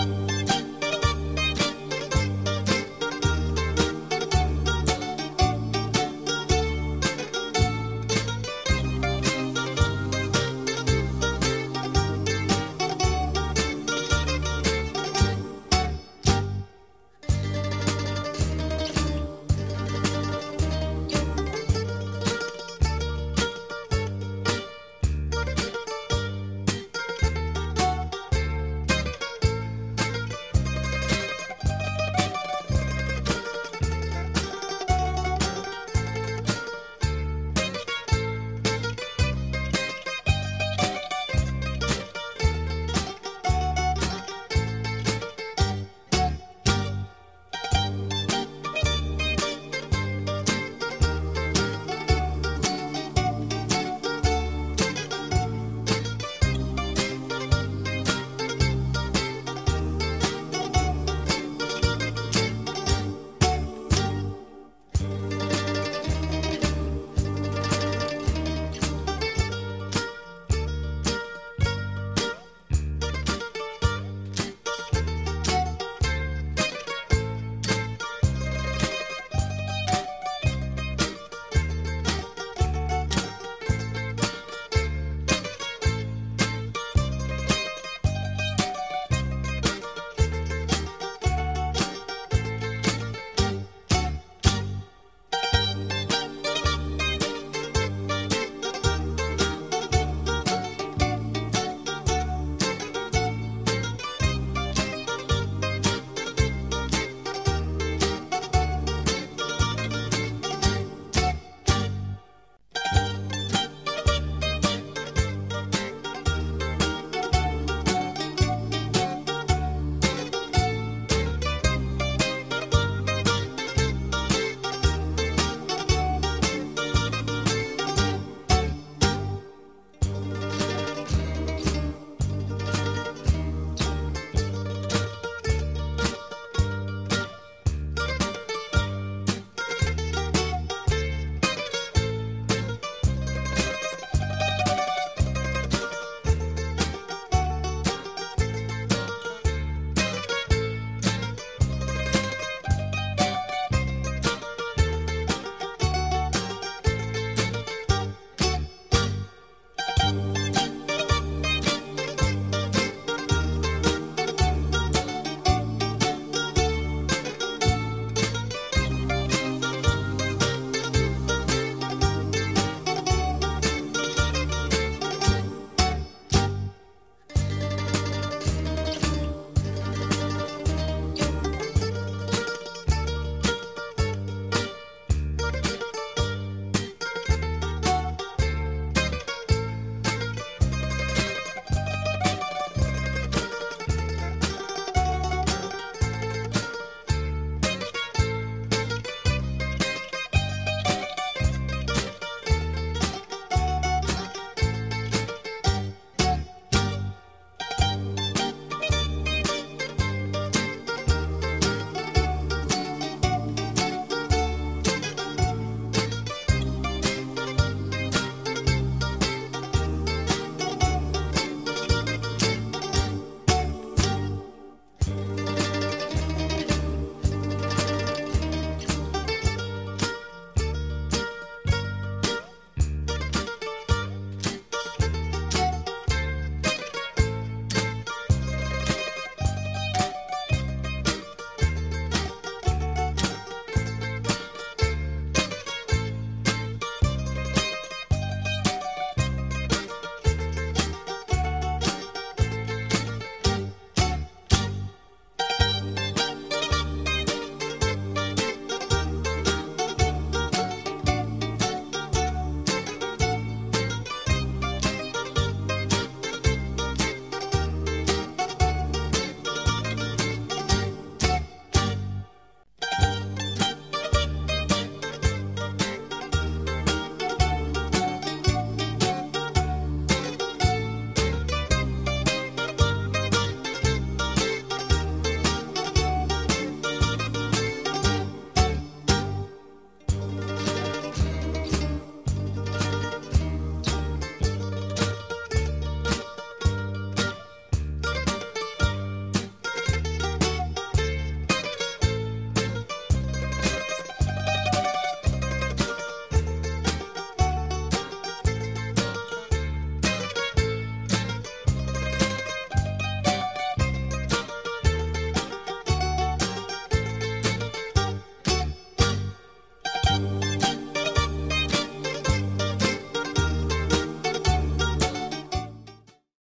Bye.